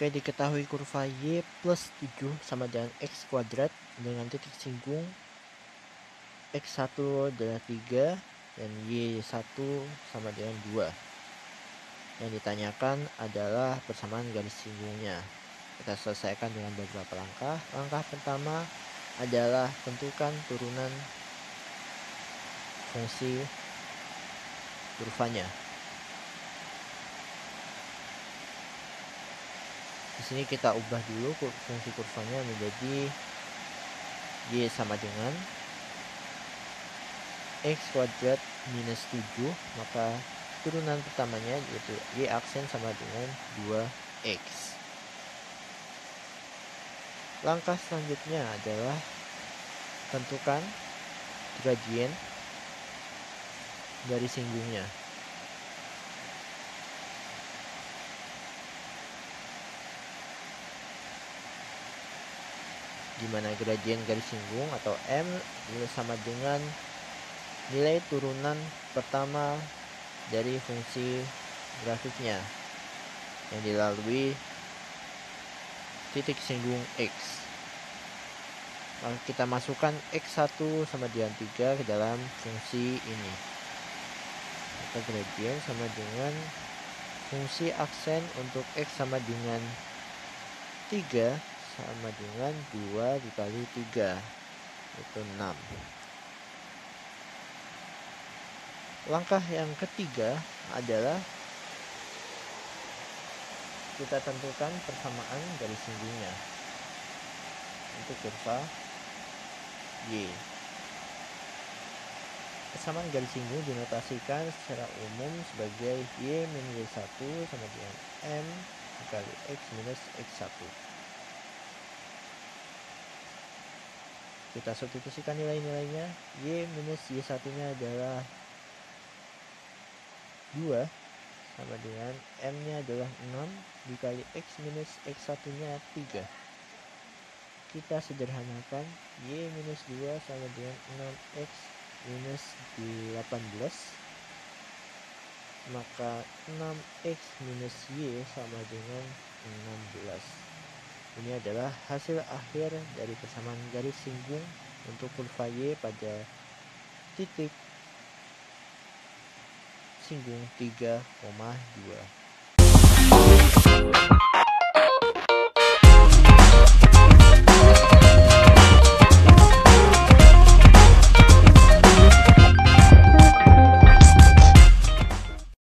Oke, diketahui kurva Y plus 7 sama dengan X kuadrat dengan titik singgung X1 adalah 3 dan Y1 sama dengan 2. Yang ditanyakan adalah persamaan garis singgungnya. Kita selesaikan dengan beberapa langkah. Langkah pertama adalah tentukan turunan fungsi kurvanya. Di sini kita ubah dulu fungsi kurvanya menjadi y sama dengan x kuadrat minus 7 maka turunan pertamanya yaitu y aksen sama dengan 2x langkah selanjutnya adalah tentukan gradien dari singgungnya di mana gradien garis singgung atau M sama dengan nilai turunan pertama dari fungsi grafiknya yang dilalui titik singgung X. Lalu kita masukkan X1 sama dengan 3 ke dalam fungsi ini. Maka gradien sama dengan fungsi aksen untuk X sama dengan 3 sama dengan 2 dikali 3 itu 6 langkah yang ketiga adalah kita tentukan persamaan garis singgungnya untuk kurva Y. Persamaan garis singgung dinotasikan secara umum sebagai Y minus 1 sama dengan M dikali X minus X1 kita substitusikan nilai-nilainya. Y minus y1 nya adalah 2 sama dengan m nya adalah 6 dikali x minus x1 nya 3 kita sederhanakan y minus 2 sama dengan 6x minus 18 maka 6x minus y sama dengan 16 ini adalah hasil akhir dari persamaan garis singgung untuk kurva Y pada titik singgung 3,2.